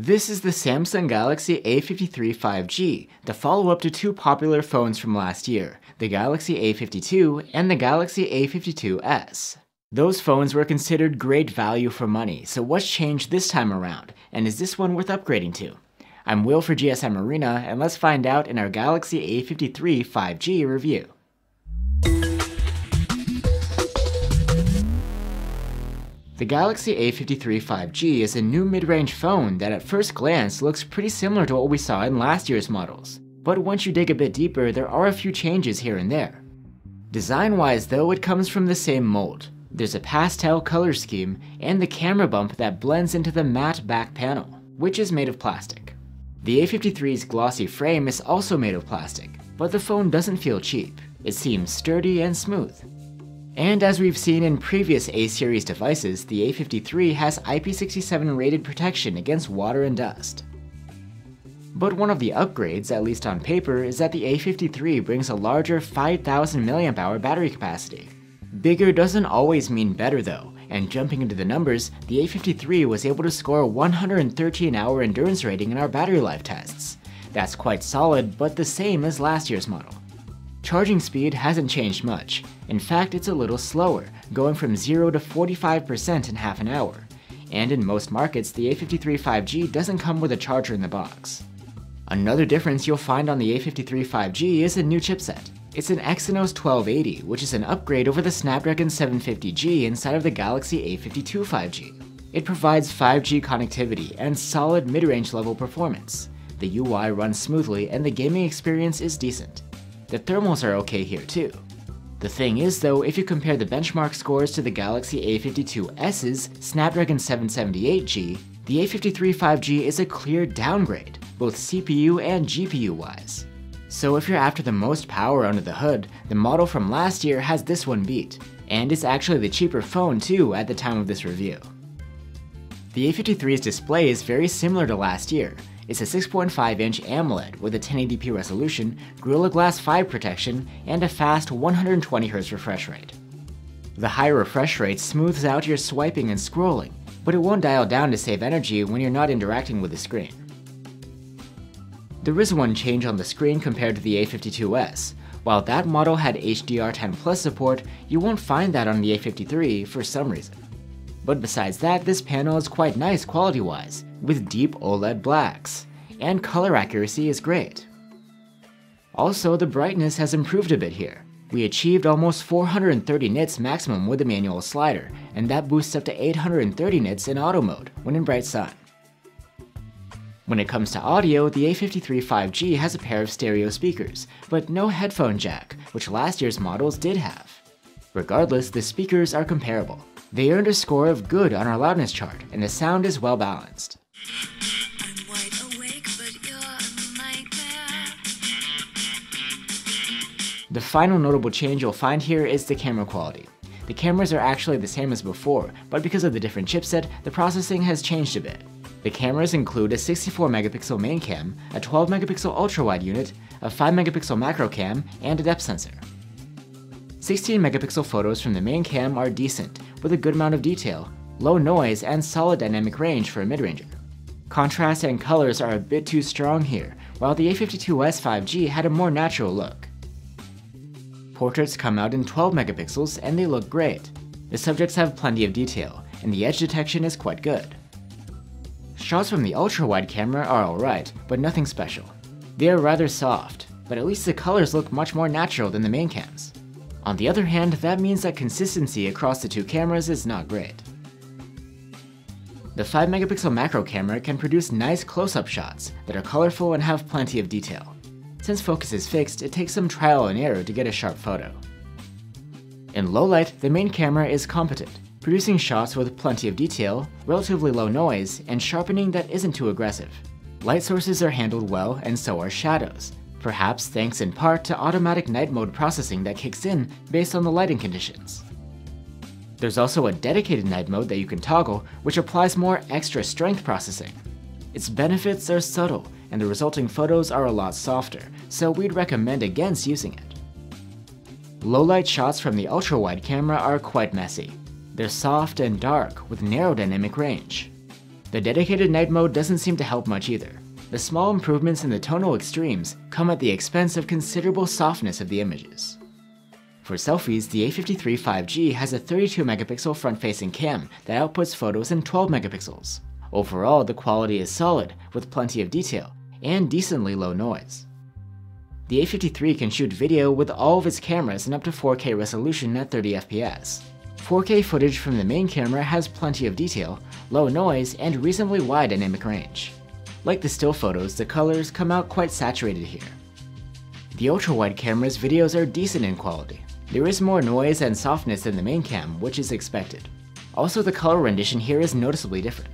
This is the Samsung Galaxy A53 5G, the follow-up to two popular phones from last year, the Galaxy A52 and the Galaxy A52s. Those phones were considered great value for money, so what's changed this time around, and is this one worth upgrading to? I'm Will for GSM Arena, and let's find out in our Galaxy A53 5G review. The Galaxy A53 5G is a new mid-range phone that at first glance looks pretty similar to what we saw in last year's models. But once you dig a bit deeper, there are a few changes here and there. Design-wise though, it comes from the same mold. There's a pastel color scheme and the camera bump that blends into the matte back panel, which is made of plastic. The A53's glossy frame is also made of plastic, but the phone doesn't feel cheap. It seems sturdy and smooth. And as we've seen in previous A-series devices, the A53 has IP67 rated protection against water and dust. But one of the upgrades, at least on paper, is that the A53 brings a larger 5000 mAh battery capacity. Bigger doesn't always mean better though, and jumping into the numbers, the A53 was able to score 113 hour endurance rating in our battery life tests. That's quite solid, but the same as last year's model. Charging speed hasn't changed much. In fact, it's a little slower, going from 0 to 45% in half an hour. And in most markets, the A53 5G doesn't come with a charger in the box. Another difference you'll find on the A53 5G is a new chipset. It's an Exynos 1280, which is an upgrade over the Snapdragon 750G inside of the Galaxy A52 5G. It provides 5G connectivity and solid mid-range level performance. The UI runs smoothly and the gaming experience is decent. The thermals are okay here too. The thing is though, if you compare the benchmark scores to the Galaxy A52s's Snapdragon 778G, the A53 5G is a clear downgrade, both CPU and GPU wise. So if you're after the most power under the hood, the model from last year has this one beat, and it's actually the cheaper phone too at the time of this review. The A53's display is very similar to last year, it's a 6.5 inch AMOLED with a 1080p resolution, Gorilla Glass 5 protection, and a fast 120Hz refresh rate. The high refresh rate smooths out your swiping and scrolling, but it won't dial down to save energy when you're not interacting with the screen. There is one change on the screen compared to the A52s. While that model had HDR10 Plus support, you won't find that on the A53 for some reason. But besides that, this panel is quite nice quality-wise, with deep OLED blacks, and color accuracy is great. Also, the brightness has improved a bit here. We achieved almost 430 nits maximum with the manual slider, and that boosts up to 830 nits in auto mode when in bright sun. When it comes to audio, the A53 5G has a pair of stereo speakers, but no headphone jack, which last year's models did have. Regardless, the speakers are comparable. They earned a score of good on our loudness chart, and the sound is well balanced. The final notable change you'll find here is the camera quality. The cameras are actually the same as before, but because of the different chipset, the processing has changed a bit. The cameras include a 64 megapixel main cam, a 12 megapixel ultra wide unit, a 5 megapixel macro cam, and a depth sensor. 16 megapixel photos from the main cam are decent, with a good amount of detail, low noise, and solid dynamic range for a mid-ranger. Contrast and colors are a bit too strong here, while the A52s 5G had a more natural look. Portraits come out in 12 megapixels and they look great. The subjects have plenty of detail, and the edge detection is quite good. Shots from the ultra-wide camera are alright, but nothing special. They are rather soft, but at least the colors look much more natural than the main cams. On the other hand, that means that consistency across the two cameras is not great. The 5 megapixel macro camera can produce nice close-up shots that are colorful and have plenty of detail. Since focus is fixed, it takes some trial and error to get a sharp photo. In low light, the main camera is competent, producing shots with plenty of detail, relatively low noise, and sharpening that isn't too aggressive. Light sources are handled well, and so are shadows, perhaps thanks in part to automatic night mode processing that kicks in based on the lighting conditions. There's also a dedicated night mode that you can toggle, which applies more extra strength processing. Its benefits are subtle, and the resulting photos are a lot softer, so we'd recommend against using it. Low-light shots from the ultra-wide camera are quite messy. They're soft and dark with narrow dynamic range. The dedicated night mode doesn't seem to help much either. The small improvements in the tonal extremes come at the expense of considerable softness of the images. For selfies, the A53 5G has a 32 megapixel front-facing cam that outputs photos in 12 megapixels. Overall, the quality is solid, with plenty of detail, and decently low noise. The A53 can shoot video with all of its cameras in up to 4K resolution at 30 FPS. 4K footage from the main camera has plenty of detail, low noise, and reasonably wide dynamic range. Like the still photos, the colors come out quite saturated here. The ultra-wide camera's videos are decent in quality. There is more noise and softness than the main cam, which is expected. Also, the color rendition here is noticeably different.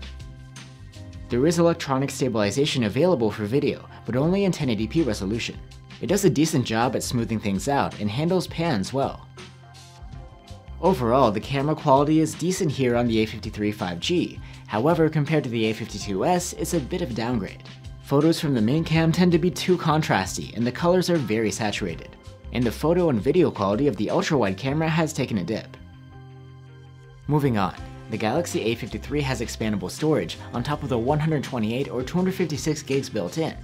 There is electronic stabilization available for video, but only in 1080p resolution. It does a decent job at smoothing things out and handles pans well. Overall, the camera quality is decent here on the A53 5G, however compared to the A52s, it's a bit of a downgrade. Photos from the main cam tend to be too contrasty and the colors are very saturated, and the photo and video quality of the ultra-wide camera has taken a dip. Moving on, the Galaxy A53 has expandable storage on top of the 128 or 256 gigs built in,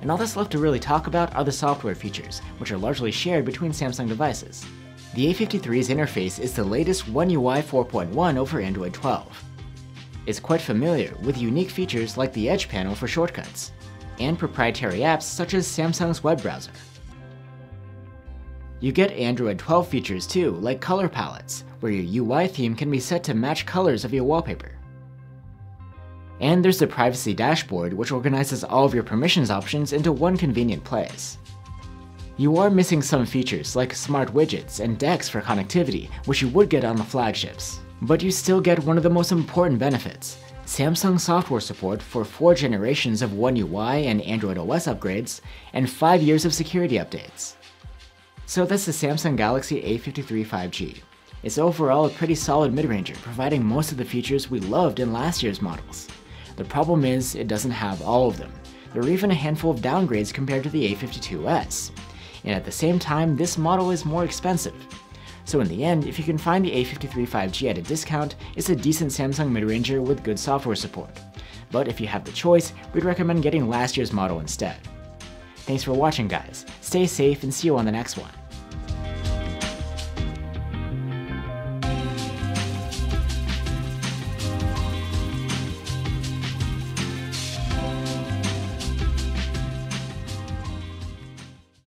and all that's left to really talk about are the software features, which are largely shared between Samsung devices. The A53's interface is the latest One UI 4.1 over Android 12. It's quite familiar with unique features like the Edge panel for shortcuts, and proprietary apps such as Samsung's web browser. You get Android 12 features too, like color palettes, where your UI theme can be set to match colors of your wallpaper. And there's the privacy dashboard, which organizes all of your permissions options into one convenient place. You are missing some features like smart widgets and DeX for connectivity, which you would get on the flagships. But you still get one of the most important benefits, Samsung software support for 4 generations of One UI and Android OS upgrades, and 5 years of security updates. So that's the Samsung Galaxy A53 5G. It's overall a pretty solid mid-ranger, providing most of the features we loved in last year's models. The problem is, it doesn't have all of them. There are even a handful of downgrades compared to the A52s. And at the same time, this model is more expensive. So in the end, if you can find the A53 5G at a discount, it's a decent Samsung mid-ranger with good software support. But if you have the choice, we'd recommend getting last year's model instead. Thanks for watching guys, stay safe and see you on the next one.